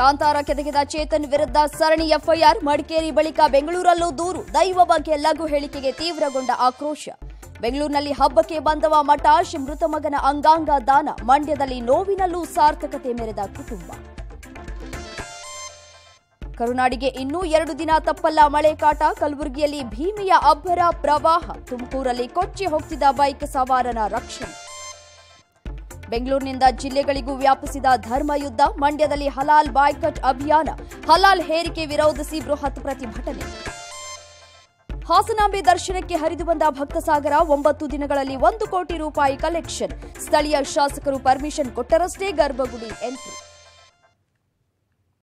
ಕಾಂತಾರ ಕೆದಗಿದ ಚೇತನ್ ವಿರುದ್ಧ ಸರಣಿ ಎಫ್ಐಆರ್ ಮಡಿಕೇರಿ ಬಳಿಕ ಬೆಂಗಳೂರಲ್ಲೂ ದೂರು. ದೈವ ಬಗ್ಗೆ ಲಘು ಹೇಳಿಕೆಗೆ ತೀವ್ರಗೊಂಡ ಆಕ್ರೋಶ. ಬೆಂಗಳೂರಿನಲ್ಲಿ ಹಬ್ಬಕ್ಕೆ ಬಂದವ ಮಟಾಶ್, ಮೃತ ಮಗನ ಅಂಗಾಂಗ ದಾನ, ಮಂಡ್ಯದಲ್ಲಿ ನೋವಿನಲ್ಲೂ ಸಾರ್ಥಕತೆ ಮೆರೆದ ಕುಟುಂಬ. ಕರುನಾಡಿಗೆ ಇನ್ನೂ ಎರಡು ದಿನ ತಪ್ಪಲ್ಲ ಮಳೆ ಕಾಟ. ಕಲಬುರಗಿಯಲ್ಲಿ ಭೀಮಿಯ ಅಬ್ಬರ ಪ್ರವಾಹ. ತುಮಕೂರಲ್ಲಿ ಕೊಚ್ಚಿ ಹೋಗ್ತಿದ್ದ ಬೈಕ್ ಸವಾರನ ರಕ್ಷಣೆ. ಬೆಂಗಳೂರಿನಿಂದ ಜಿಲ್ಲೆಗಳಿಗೂ ವ್ಯಾಪಿಸಿದ ಧರ್ಮಯುದ್ಧ ಮಂಡ್ಯದಲ್ಲಿ ಹಲಾಲ್ ಬಾಯ್ಕಟ್ ಅಭಿಯಾನ, ಹಲಾಲ್ ಹೇರಿಕೆ ವಿರೋಧಿಸಿ ಬೃಹತ್ ಪ್ರತಿಭಟನೆ. ಹಾಸನಾಂಬೆ ದರ್ಶನಕ್ಕೆ ಹರಿದು ಬಂದ ಭಕ್ತಸಾಗರ ಒಂಬತ್ತು ದಿನಗಳಲ್ಲಿ ಒಂದು ಕೋಟಿ ರೂಪಾಯಿ ಕಲೆಕ್ಷನ್ ಸ್ಥಳೀಯ ಶಾಸಕರು ಪರ್ಮಿಷನ್ ಕೊಟ್ಟರಷ್ಟೇ ಗರ್ಭಗುಡಿ ಎಂಟ್ರಿ.